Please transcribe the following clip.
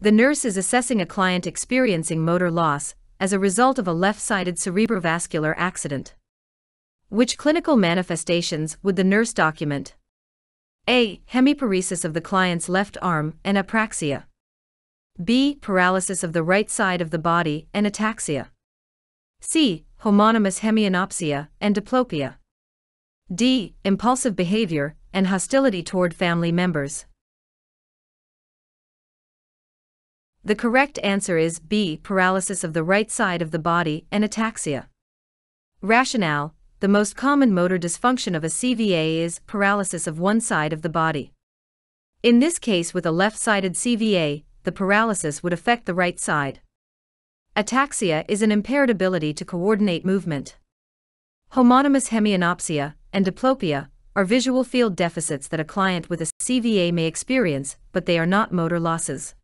The nurse is assessing a client experiencing motor loss as a result of a left sided cerebrovascular accident. Which clinical manifestations would the nurse document? A. Hemiparesis of the client's left arm and apraxia. B. Paralysis of the right side of the body and ataxia. C. Homonymous hemianopsia and diplopia. D. Impulsive behavior and hostility toward family members. The correct answer is B. Paralysis of the right side of the body and ataxia. Rationale The most common motor dysfunction of a CVA is paralysis of one side of the body. In this case, with a left sided CVA, the paralysis would affect the right side. Ataxia is an impaired ability to coordinate movement. Homonymous hemianopsia and diplopia are visual field deficits that a client with a CVA may experience, but they are not motor losses.